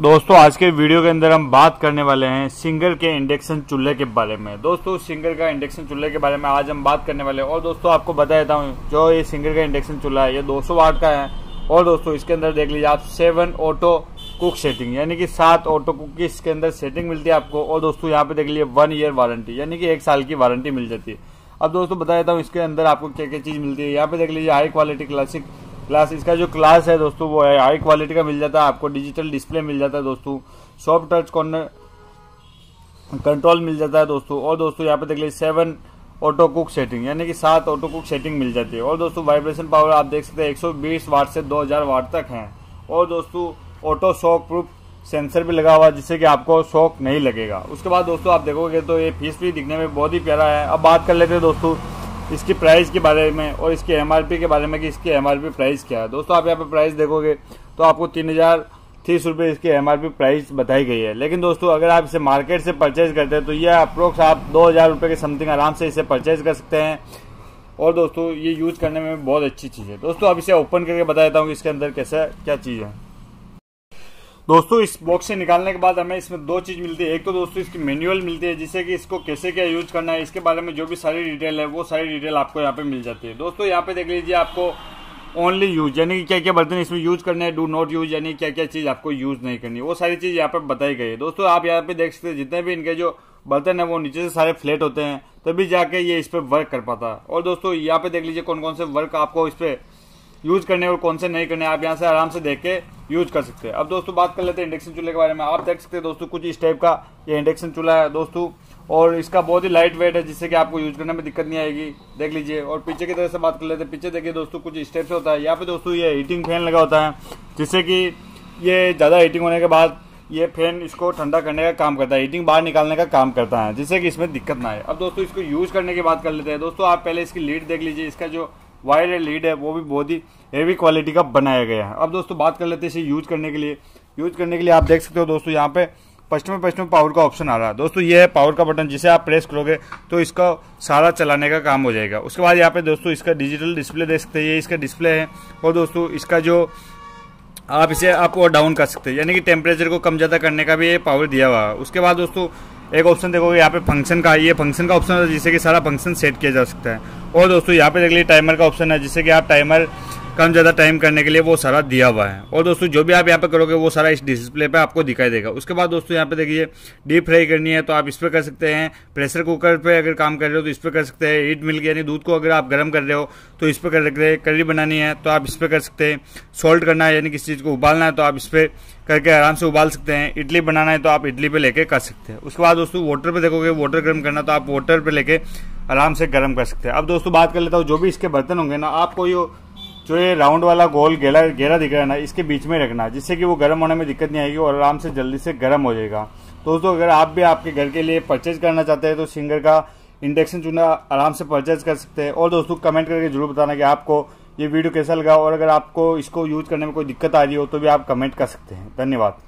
दोस्तों, आज के वीडियो के अंदर हम बात करने वाले हैं सिंगर के इंडक्शन चूल्हे के बारे में। दोस्तों सिंगर का इंडक्शन चूल्हे के बारे में आज हम बात करने वाले हैं। और दोस्तों, आपको बता देता हूँ, जो ये सिंगर का इंडक्शन चूल्हा है, ये 200 वाट का है। और दोस्तों, इसके अंदर देख लीजिए आप, सेवन ऑटो कुक सेटिंग, यानी कि सात ऑटो कुक की इसके अंदर सेटिंग मिलती है आपको। और दोस्तों, यहाँ पे देख लीजिए, वन ईयर वारंटी, यानी कि एक साल की वारंटी मिल जाती है। अब दोस्तों, बता देता हूँ, इसके अंदर आपको क्या क्या चीज़ मिलती है। यहाँ पे देख लीजिए, हाई क्वालिटी क्लासिक क्लास, इसका जो क्लास है दोस्तों, वो है हाई क्वालिटी का मिल जाता है, आपको डिजिटल डिस्प्ले मिल जाता है दोस्तों। सॉफ्ट टच कॉर्नर कंट्रोल मिल जाता है दोस्तों। और दोस्तों, यहाँ पे देख लीजिए सेवन ऑटो कुक सेटिंग यानी कि सात ऑटो कुक सेटिंग मिल जाती है। और दोस्तों वाइब्रेशन पावर आप देख सकते हैं 120 वाट से 2000 वाट तक है। और दोस्तों ऑटो शॉक प्रूफ सेंसर भी लगा हुआ है, जिससे कि आपको शॉक नहीं लगेगा। उसके बाद दोस्तों, आप देखोगे तो ये फ़ीस भी दिखने में बहुत ही प्यारा है। अब बात कर लेते हैं दोस्तों इसकी प्राइस के बारे में और इसके एमआरपी के बारे में कि इसकी एमआरपी प्राइस क्या है। दोस्तों, आप यहाँ पर प्राइस देखोगे तो आपको तीन हज़ार तीस रुपये इसकी एमआरपी प्राइस बताई गई है। लेकिन दोस्तों, अगर आप इसे मार्केट से परचेज करते हैं तो ये अप्रोक्स आप दो हज़ार रुपये के समथिंग आराम से इसे परचेज कर सकते हैं। और दोस्तों, ये यूज़ करने में बहुत अच्छी चीज़ है। दोस्तों, अब इसे ओपन करके बता देता हूँ कि इसके अंदर कैसा, क्या चीज़ है। दोस्तों, इस बॉक्स से निकालने के बाद हमें इसमें दो चीज़ मिलती है। एक तो दोस्तों, इसकी मैनुअल मिलती है, जिससे कि इसको कैसे क्या यूज़ करना है, इसके बारे में जो भी सारी डिटेल है, वो सारी डिटेल आपको यहाँ पे मिल जाती है। दोस्तों, यहाँ पे देख लीजिए आपको ओनली यूज़ यानी कि क्या क्या बर्तन इसमें यूज़ करने है डू नॉट यूज़ यानी क्या क्या चीज़ आपको यूज़ नहीं करनी वो सारी चीज़ यहाँ पे बताई गई है। दोस्तों, आप यहाँ पे देख सकते हैं, जितने भी इनके जो बर्तन है, वो नीचे से सारे फ्लेट होते हैं, तभी जाके ये इस पर वर्क कर पाता। है और दोस्तों, यहाँ पे देख लीजिए कौन कौन से वर्क आपको इस पर यूज़ करने और कौन से नहीं करने आप यहाँ से आराम से देख के यूज़ कर सकते हैं। अब दोस्तों, बात कर लेते हैं इंडक्शन चूल्हे के बारे में। आप देख सकते हैं दोस्तों, कुछ इस टाइप का ये इंडक्शन चूल्हा है दोस्तों, और इसका बहुत ही लाइट वेट है, जिससे कि आपको यूज़ करने में दिक्कत नहीं आएगी। देख लीजिए, और पीछे की तरह से बात कर लेते हैं। पीछे देखिए दोस्तों, कुछ इस टाइप से होता है। यहाँ पे दोस्तों, ये हीटिंग फ़ैन लगा होता है, जिससे कि ये ज़्यादा हीटिंग होने के बाद ये फ़ैन इसको ठंडा करने का काम करता है हीटिंग बाहर निकालने का काम करता है, जिससे कि इसमें दिक्कत ना आए। अब दोस्तों, इसको यूज़ करने की बात कर लेते हैं। दोस्तों, आप पहले इसकी लीड देख लीजिए। इसका जो वायर लीड है, वो भी बहुत ही हेवी क्वालिटी का बनाया गया है। अब दोस्तों, बात कर लेते हैं इसे यूज़ करने के लिए। यूज़ करने के लिए आप देख सकते हो दोस्तों, यहाँ पे फ़र्स्ट में फ़र्स्ट में पावर का ऑप्शन आ रहा है। दोस्तों, ये है पावर का बटन जिसे आप प्रेस करोगे तो इसका सारा चलाने का काम हो जाएगा। उसके बाद यहाँ पे दोस्तों, इसका डिजिटल डिस्प्ले देख सकते हैं। ये इसका डिस्प्ले है और दोस्तों, इसका जो आप इसे अप और डाउन कर सकते हैं। यानी कि टेम्परेचर को कम ज़्यादा करने का भी ये पावर दिया हुआ है। उसके बाद दोस्तों एक ऑप्शन देखोगे यहाँ पे फ़ंक्शन का, ये फ़ंक्शन का ऑप्शन है जिससे कि सारा फ़ंक्शन सेट किया जा सकता है। और दोस्तों, यहाँ पे देख लीजिए टाइमर का ऑप्शन है जिससे कि आप टाइमर कम ज़्यादा टाइम करने के लिए वो सारा दिया हुआ है। और दोस्तों, जो भी आप यहाँ पे करोगे, वो सारा इस डिस्प्ले पे आपको दिखाई देगा। उसके बाद दोस्तों, यहाँ पे देखिए डीप फ्राई करनी है तो आप इस पर कर सकते हैं। प्रेशर कुकर पे अगर काम कर रहे हो तो इस पर कर सकते हैं। हीट मिल्क यानी दूध को अगर आप गर्म कर रहे हो तो इस पर कर सकते हैं। करी बनानी है तो आप इस पर कर सकते हैं। सॉल्ट करना है, यानी किसी चीज़ को उबालना है तो आप इस पर करके आराम से उबाल सकते हैं। इडली बनाना है तो आप इडली पे लेके कर सकते हैं। उसके बाद दोस्तों वाटर पे देखोगे वाटर गर्म करना तो आप वाटर पे लेके आराम से गर्म कर सकते हैं। अब दोस्तों, बात कर लेता हूँ, जो भी इसके बर्तन होंगे ना, आपको ये जो ये राउंड वाला गोल गेला घेरा दिख रहा है ना, इसके बीच में रखना, जिससे कि वो गर्म होने में दिक्कत नहीं आएगी और आराम से जल्दी से गर्म हो जाएगा। दोस्तों, अगर आप भी आपके घर के लिए परचेज करना चाहते हैं तो सिंगर का इंडक्शन चूल्हा आराम से परचेज कर सकते हैं। और दोस्तों कमेंट करके ज़रूर बताना कि आपको ये वीडियो कैसा लगा, और अगर आपको इसको यूज़ करने में कोई दिक्कत आ रही हो तो भी आप कमेंट कर सकते हैं। धन्यवाद।